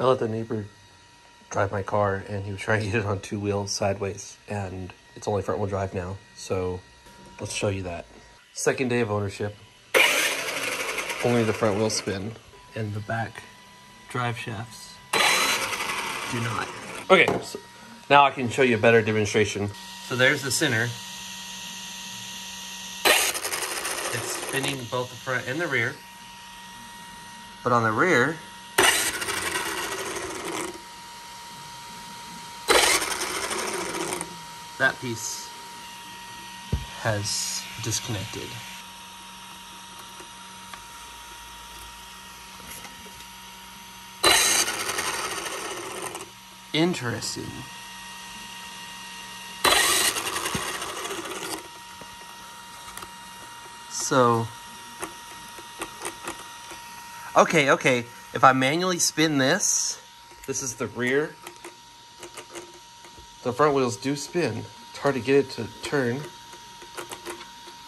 I let the neighbor drive my car and he was trying to get it on two wheels sideways and it's only front wheel drive now. So let's show you that. Second day of ownership. Only the front wheel spin and the back drive shafts do not. Okay, so now I can show you a better demonstration. So there's the center. It's spinning both the front and the rear. But on the rear, that piece has disconnected. Interesting. So, okay, okay. If I manually spin this, this is the rear. The front wheels do spin. Hard to get it to turn.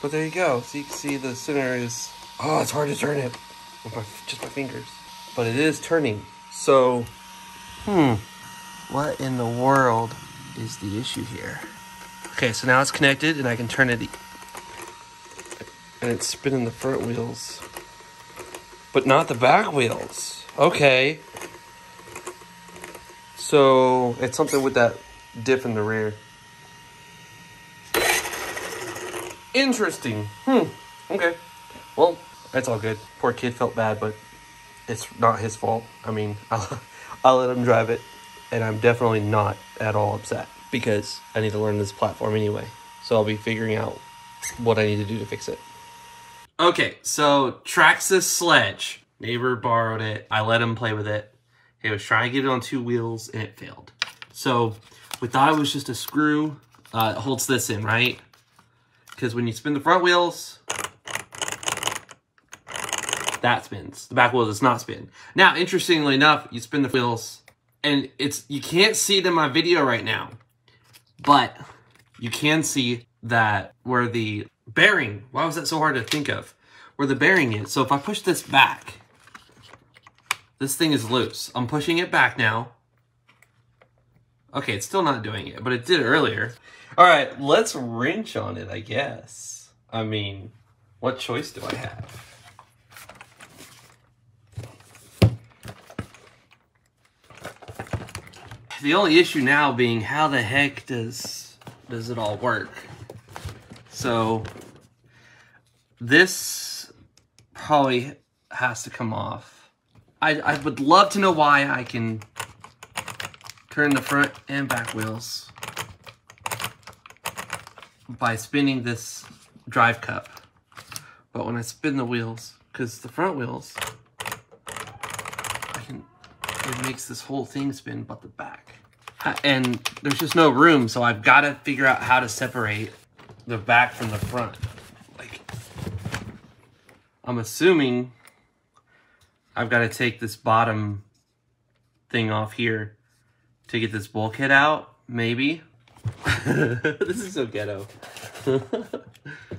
But there you go. So you can see the center is, oh, it's hard to turn it with my, just my fingers. But it is turning. So, hmm, what in the world is the issue here? Okay, so now it's connected and I can turn it and it's spinning the front wheels, but not the back wheels. Okay. So it's something with that diff in the rear. Interesting. Hmm. Okay. Well, that's all good. Poor kid felt bad, but it's not his fault. I mean, I'll, I'll let him drive it, and I'm definitely not at all upset because I need to learn this platform anyway. So I'll be figuring out what I need to do to fix it. Okay, so Traxxas Sledge. Neighbor borrowed it. I let him play with it. He was trying to get it on two wheels and it failed. So we thought it was just a screw. Uh, it holds this in, right? Because when you spin the front wheels, that spins. The back wheel does not spin. Now, interestingly enough, you spin the wheels and it's you can't see it in my video right now, but you can see that where the bearing, why was that so hard to think of? Where the bearing is. So if I push this back, this thing is loose. I'm pushing it back now. Okay, it's still not doing it, but it did earlier. All right, let's wrench on it, I guess. I mean, what choice do I have? The only issue now being how the heck does does it all work? So this probably has to come off. I, I would love to know why I can turn the front and back wheels by spinning this drive cup. But when I spin the wheels, because the front wheels, I can, it makes this whole thing spin but the back. Uh, and there's just no room, so I've got to figure out how to separate the back from the front. Like, I'm assuming I've got to take this bottom thing off here to get this bulkhead out, maybe. this is so ghetto. All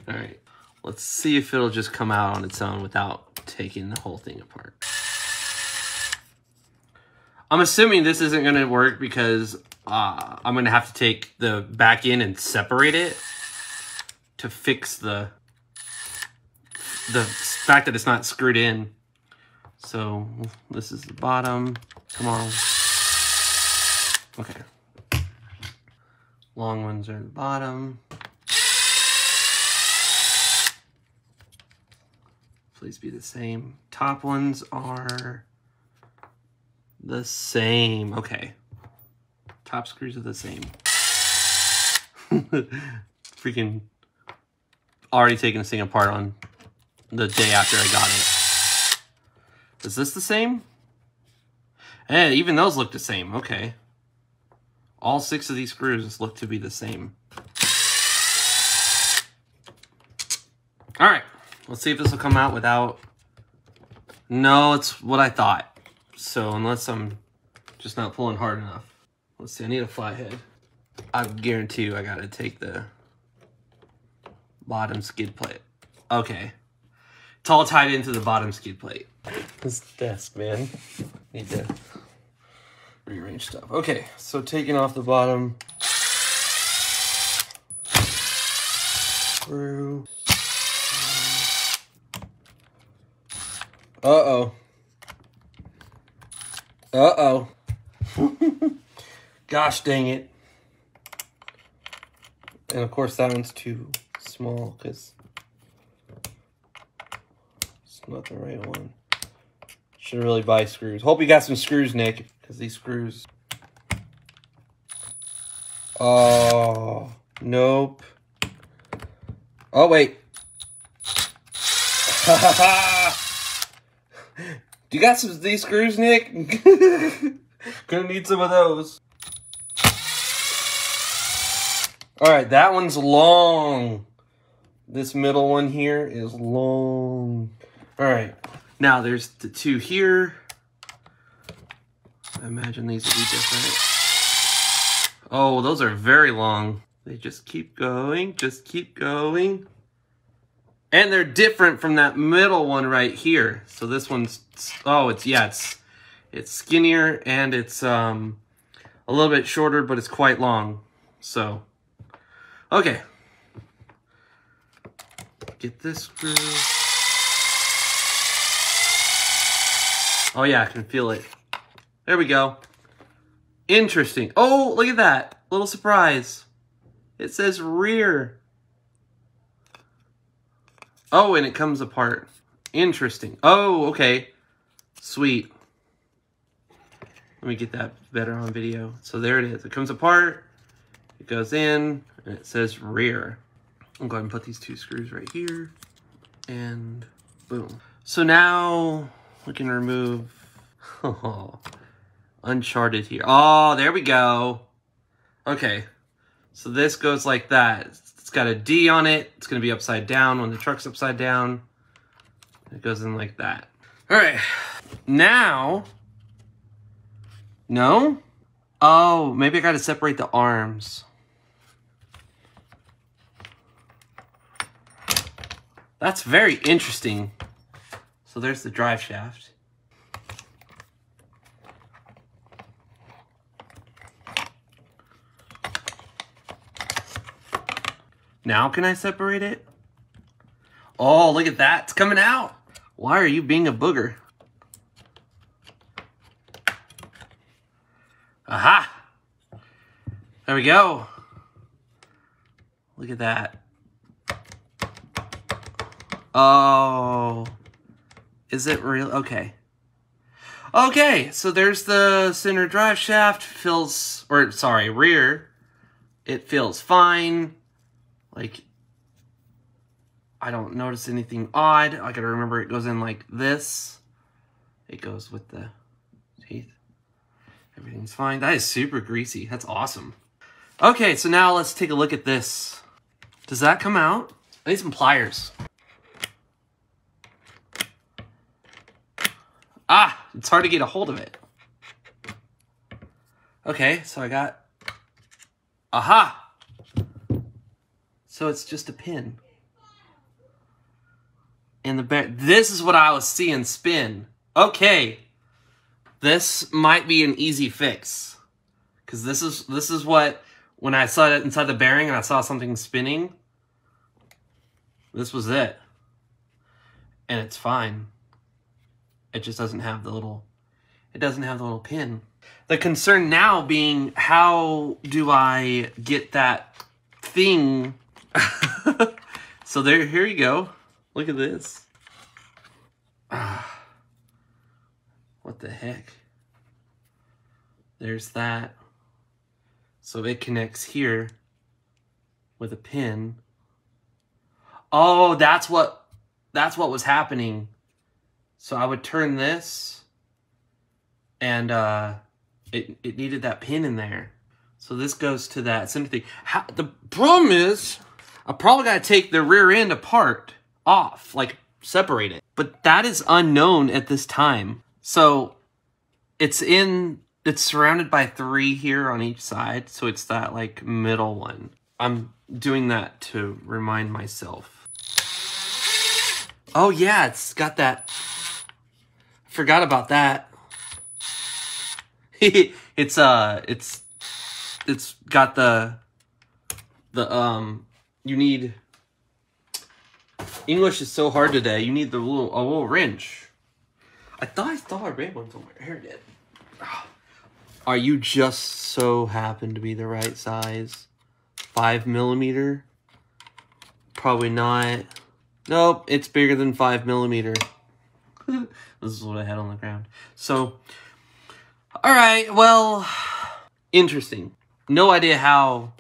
right, let's see if it'll just come out on its own without taking the whole thing apart. I'm assuming this isn't going to work because uh, I'm going to have to take the back in and separate it to fix the the fact that it's not screwed in. So this is the bottom. Come on. Okay. Long ones are the bottom. Please be the same. Top ones are the same. Okay. Top screws are the same. Freaking already taking this thing apart on the day after I got it. Is this the same? Eh, even those look the same. Okay. All six of these screws look to be the same. All right. Let's see if this will come out without... No, it's what I thought. So unless I'm just not pulling hard enough. Let's see, I need a flathead. I guarantee you I gotta take the bottom skid plate. Okay. It's all tied into the bottom skid plate. This desk, man. Need to rearrange stuff. Okay, so taking off the bottom. Screw. Uh-oh. Uh-oh. Gosh dang it. And of course that one's too small because it's not the right one. Should really buy screws. Hope you got some screws, Nick, because these screws. Oh, nope. Oh, wait. Do you got some of these screws, Nick? Gonna need some of those. All right, that one's long. This middle one here is long. All right, now there's the two here. Imagine these would be different. Oh, those are very long. They just keep going, just keep going. And they're different from that middle one right here. So this one's, oh, it's, yeah, it's, it's skinnier and it's um, a little bit shorter, but it's quite long. So Okay. Get this screw. Oh yeah, I can feel it. There we go. Interesting. Oh, look at that. Little surprise. It says rear. Oh, and it comes apart. Interesting. Oh, okay. Sweet. Let me get that better on video. So there it is. It comes apart. It goes in and it says rear. I'm going to put these two screws right here and boom. So now we can remove oh, Uncharted here. Oh, there we go. Okay, so this goes like that. It's got a D on it. It's going to be upside down when the truck's upside down. It goes in like that. All right, now, no? Oh, maybe I got to separate the arms. That's very interesting. So there's the drive shaft. Now can I separate it? Oh, look at that. It's coming out. Why are you being a booger? Aha! There we go. Look at that. Oh. Is it real? Okay. Okay, so there's the center drive shaft. Feels, or sorry, rear. It feels fine. Like, I don't notice anything odd. I gotta remember it goes in like this. It goes with the teeth. Everything's fine. That is super greasy. That's awesome. Okay, so now let's take a look at this. Does that come out? I need some pliers. Ah, it's hard to get a hold of it. Okay, so I got... Aha! So it's just a pin. And the bear... This is what I was seeing spin. Okay. This might be an easy fix. Because this is, this is what... When I saw it inside the bearing and I saw something spinning, this was it. And it's fine. It just doesn't have the little, it doesn't have the little pin. The concern now being, how do I get that thing? so there, here you go. Look at this. What the heck? There's that. So it connects here with a pin. Oh, that's what that's what was happening. So I would turn this and uh, it, it needed that pin in there. So this goes to that thing. How, the problem is I probably got to take the rear end apart, off, like separate it. But that is unknown at this time. So it's in, it's surrounded by three here on each side. So it's that like middle one. I'm doing that to remind myself. Oh yeah, it's got that Forgot about that. it's uh it's it's got the the um you need English is so hard today. You need the little a little wrench. I thought I thought I read one somewhere. Here it is. Ah. Are you just so happen to be the right size? Five millimeter? Probably not. Nope, it's bigger than five millimeter. this is what I had on the ground. So, all right, well, interesting. No idea how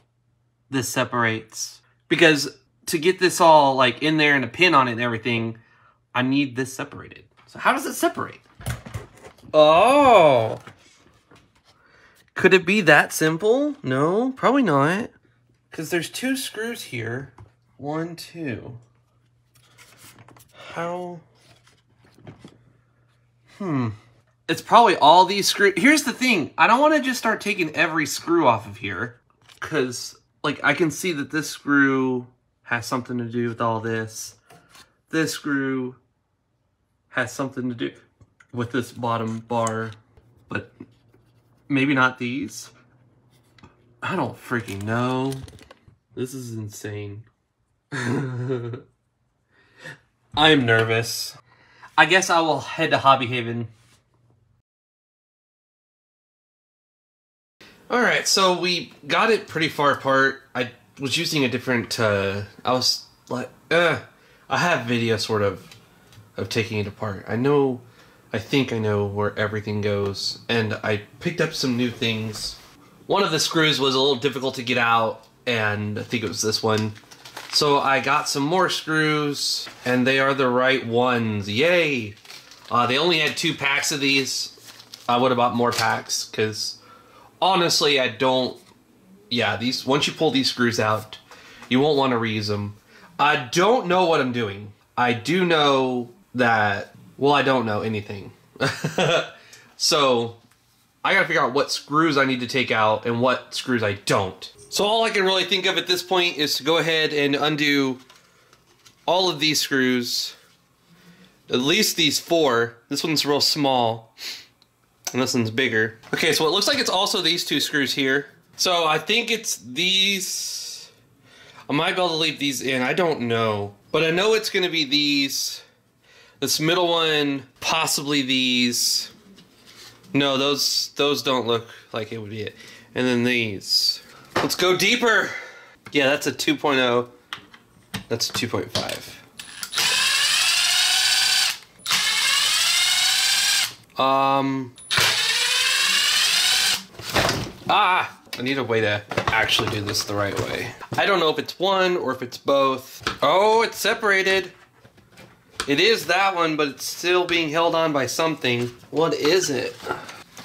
this separates because to get this all like in there and a pin on it and everything, I need this separated. So how does it separate? Oh. Could it be that simple? No, probably not. Because there's two screws here. One, two. How? Hmm. It's probably all these screws. Here's the thing. I don't want to just start taking every screw off of here. Because, like, I can see that this screw has something to do with all this. This screw has something to do with this bottom bar. But maybe not these. I don't freaking know. This is insane. I'm nervous. I guess I will head to Hobby Haven. Alright, so we got it pretty far apart. I was using a different, uh, I was like, uh, I have video sort of of taking it apart. I know I think I know where everything goes, and I picked up some new things. One of the screws was a little difficult to get out, and I think it was this one. So I got some more screws, and they are the right ones. Yay! Uh, they only had two packs of these. I would have bought more packs, because honestly, I don't... Yeah, these once you pull these screws out, you won't want to reuse them. I don't know what I'm doing. I do know that well, I don't know anything. so I gotta figure out what screws I need to take out and what screws I don't. So all I can really think of at this point is to go ahead and undo all of these screws. At least these four. This one's real small. And this one's bigger. Okay, so it looks like it's also these two screws here. So I think it's these. I might be able to leave these in. I don't know. But I know it's going to be these this middle one, possibly these. No, those those don't look like it would be it. And then these. Let's go deeper. Yeah, that's a 2.0. That's a 2.5. Um. Ah! I need a way to actually do this the right way. I don't know if it's one or if it's both. Oh, it's separated. It is that one, but it's still being held on by something. What is it?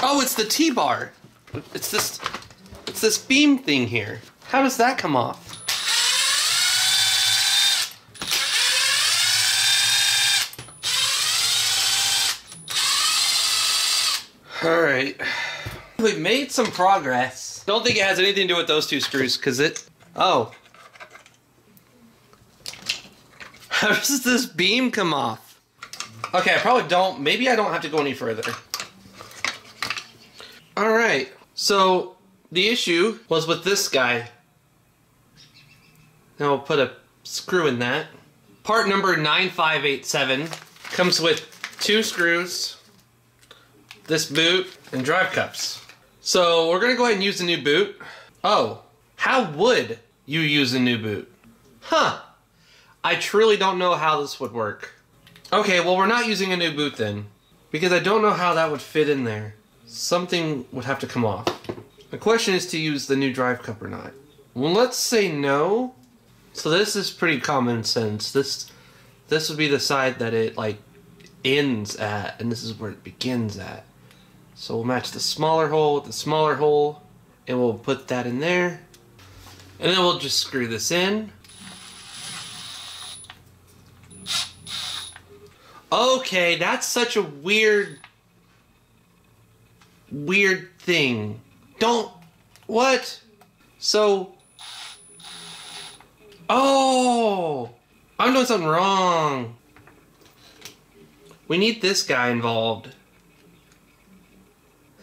Oh, it's the T-bar. It's this, it's this beam thing here. How does that come off? All right. We've made some progress. Don't think it has anything to do with those two screws, because it... Oh, How does this beam come off? Okay, I probably don't. Maybe I don't have to go any further. Alright, so the issue was with this guy. Now we'll put a screw in that. Part number 9587 comes with two screws, this boot, and drive cups. So we're gonna go ahead and use the new boot. Oh, how would you use a new boot? Huh. I truly don't know how this would work. Okay, well we're not using a new boot then. Because I don't know how that would fit in there. Something would have to come off. The question is to use the new drive cup or not. Well, let's say no. So this is pretty common sense. This this would be the side that it like ends at, and this is where it begins at. So we'll match the smaller hole with the smaller hole, and we'll put that in there. And then we'll just screw this in. Okay, that's such a weird, weird thing. Don't, what? So, oh, I'm doing something wrong. We need this guy involved.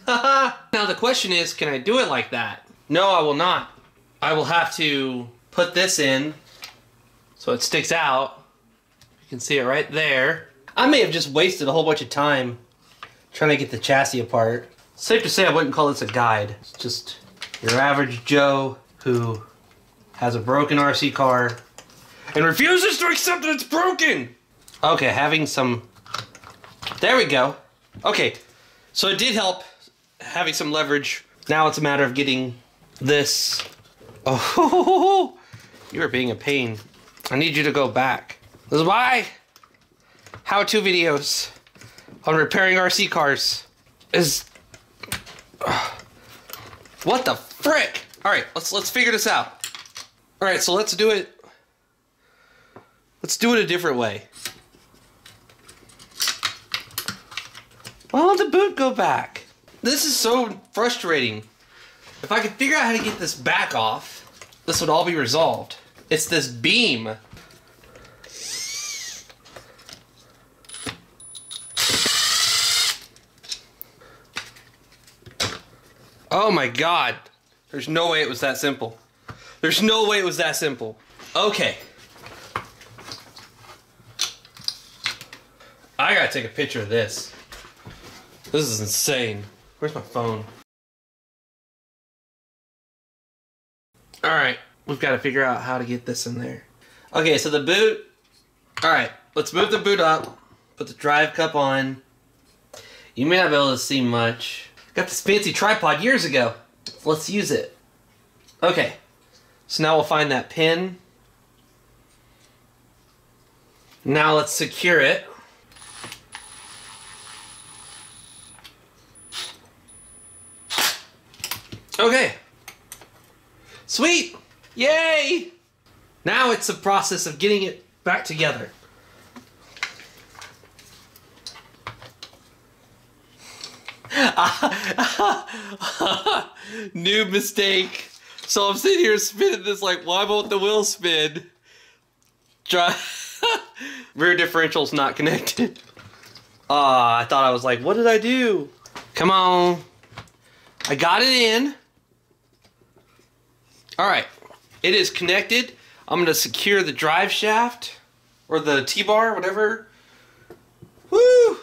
now the question is, can I do it like that? No, I will not. I will have to put this in so it sticks out. You can see it right there. I may have just wasted a whole bunch of time trying to get the chassis apart. Safe to say I wouldn't call this a guide. It's just your average Joe who has a broken RC car and refuses to accept that it's broken. Okay, having some... There we go. Okay, so it did help having some leverage. Now it's a matter of getting this... Oh, you are being a pain. I need you to go back. This is why how-to videos on repairing RC cars is... What the frick? All right, let's let's figure this out. All right, so let's do it. Let's do it a different way. Why won't the boot go back? This is so frustrating. If I could figure out how to get this back off, this would all be resolved. It's this beam. Oh my god. There's no way it was that simple. There's no way it was that simple. Okay. I gotta take a picture of this. This is insane. Where's my phone? Alright, we've got to figure out how to get this in there. Okay, so the boot. Alright, let's move the boot up. Put the drive cup on. You may not be able to see much. Got this fancy tripod years ago. Let's use it. Okay, so now we'll find that pin. Now let's secure it. Okay. Sweet! Yay! Now it's the process of getting it back together. New mistake. So I'm sitting here spinning this like, why won't the wheel spin? Try. Rear differential's not connected. Ah, uh, I thought I was like, what did I do? Come on. I got it in. All right, it is connected. I'm gonna secure the drive shaft or the T-bar, whatever. Woo!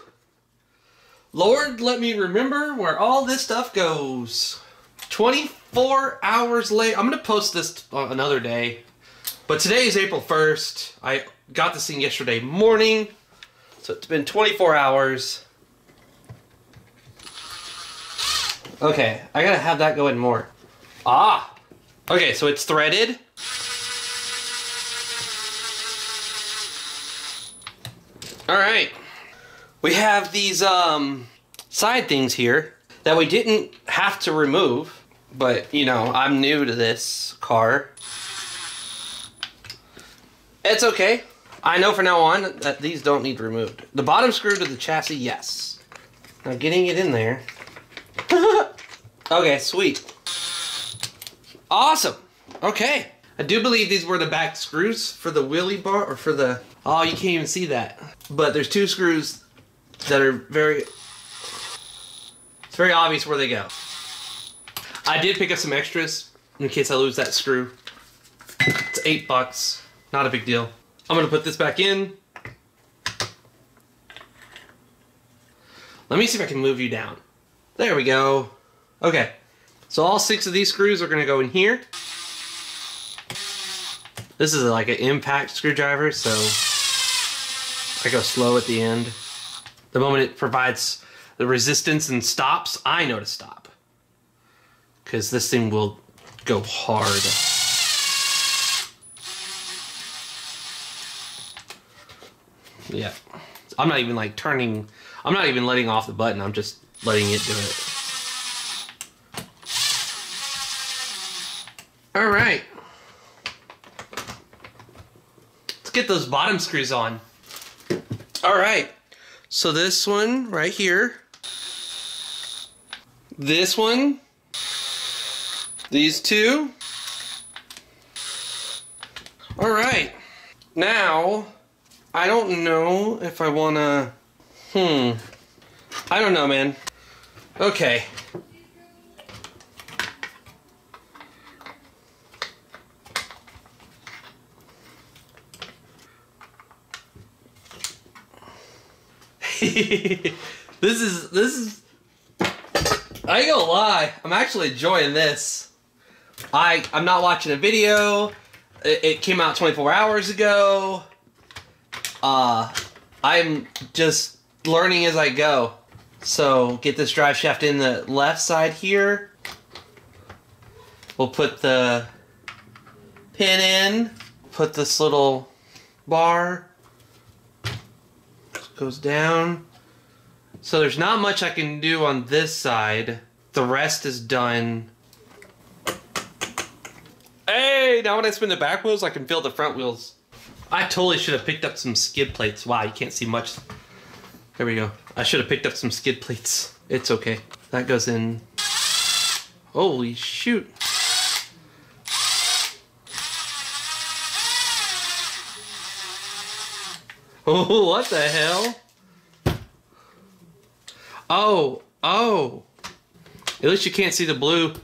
Lord, let me remember where all this stuff goes. 24 hours late. I'm gonna post this another day. But today is April 1st. I got this thing yesterday morning. So it's been 24 hours. Okay, I gotta have that go in more. Ah, Okay, so it's threaded. All right. We have these um, side things here that we didn't have to remove, but you know, I'm new to this car. It's okay. I know from now on that these don't need removed. The bottom screw to the chassis, yes. Now getting it in there. okay, sweet. Awesome. Okay. I do believe these were the back screws for the wheelie bar or for the... Oh, you can't even see that. But there's two screws that are very... It's very obvious where they go. I did pick up some extras in case I lose that screw. It's eight bucks. Not a big deal. I'm gonna put this back in. Let me see if I can move you down. There we go. Okay. So all six of these screws are going to go in here. This is like an impact screwdriver, so I go slow at the end. The moment it provides the resistance and stops, I know to stop. Because this thing will go hard. Yeah. I'm not even like turning, I'm not even letting off the button, I'm just letting it do it. All right. Let's get those bottom screws on. All right. So this one right here. This one. These two. All right. Now, I don't know if I want to... Hmm. I don't know, man. Okay. this is this is I ain't gonna lie, I'm actually enjoying this. I I'm not watching a video. It, it came out 24 hours ago. Uh I'm just learning as I go. So get this drive shaft in the left side here. We'll put the pin in, put this little bar, goes down. So there's not much I can do on this side. The rest is done. Hey, now when I spin the back wheels, I can feel the front wheels. I totally should have picked up some skid plates. Wow, you can't see much. There we go. I should have picked up some skid plates. It's okay. That goes in. Holy shoot. Oh, what the hell? Oh, oh. At least you can't see the blue.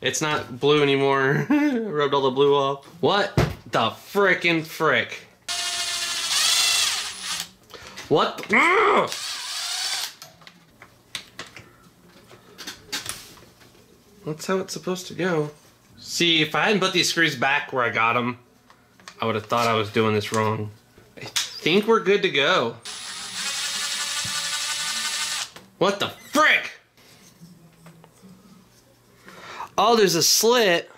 It's not blue anymore. Rubbed all the blue off. What the frickin' frick? What? That's how it's supposed to go. See, if I hadn't put these screws back where I got them, I would have thought I was doing this wrong. I think we're good to go. What the frick? Oh, there's a slit.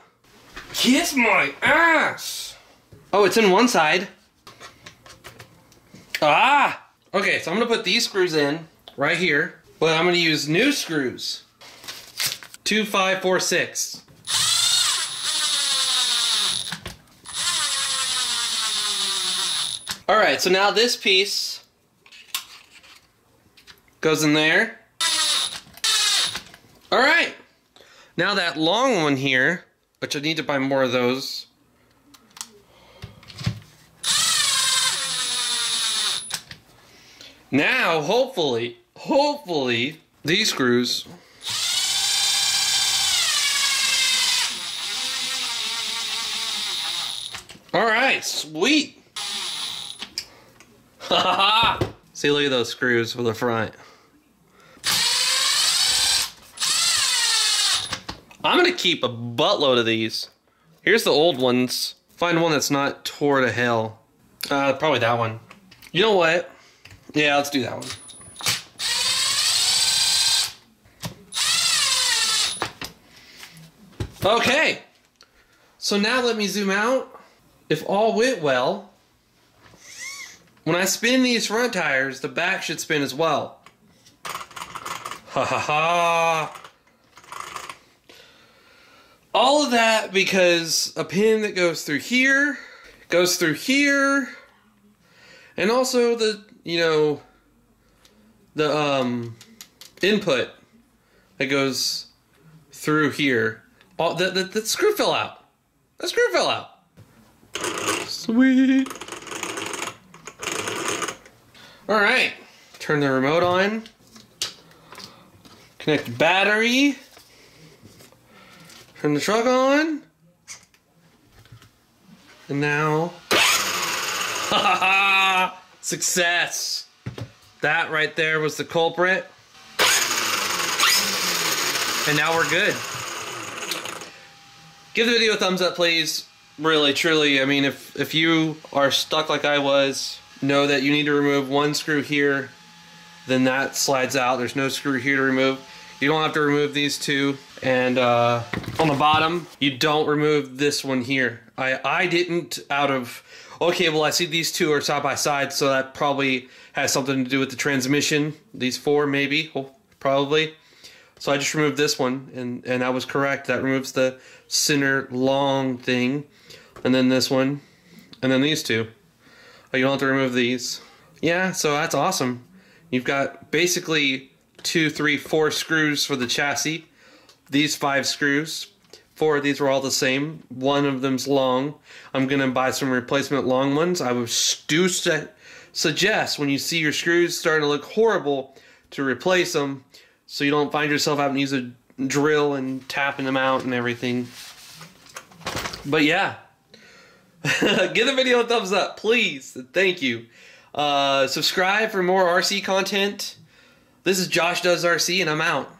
Kiss my ass. Oh, it's in one side. Ah! Okay, so I'm gonna put these screws in right here, but I'm gonna use new screws. Two, five, four, six. All right, so now this piece goes in there. All right, now that long one here, which I need to buy more of those. Now, hopefully, hopefully, these screws All right, sweet. See, look at those screws for the front. I'm gonna keep a buttload of these. Here's the old ones. Find one that's not tore to hell. Uh, probably that one. You know what? Yeah, let's do that one. Okay. So now let me zoom out. If all went well, when I spin these front tires, the back should spin as well. Ha ha ha. All of that because a pin that goes through here, goes through here, and also the, you know, the um, input that goes through here. All, the, the, the screw fell out. The screw fell out. Sweet. All right, turn the remote on. Connect battery. Turn the truck on. And now, success. That right there was the culprit. And now we're good. Give the video a thumbs up, please. Really, truly, I mean, if, if you are stuck like I was, know that you need to remove one screw here, then that slides out. There's no screw here to remove. You don't have to remove these two. And uh, on the bottom, you don't remove this one here. I, I didn't out of, okay, well, I see these two are side by side, so that probably has something to do with the transmission. These four, maybe, probably. So I just removed this one, and, and I was correct. That removes the center long thing and then this one, and then these two. Oh, you don't have to remove these. Yeah, so that's awesome. You've got basically two, three, four screws for the chassis. These five screws. Four of these were all the same. One of them's long. I'm gonna buy some replacement long ones. I would suggest when you see your screws starting to look horrible to replace them so you don't find yourself having to use a drill and tapping them out and everything. But yeah, give the video a thumbs up, please. Thank you. Uh, subscribe for more RC content. This is Josh Does RC, and I'm out.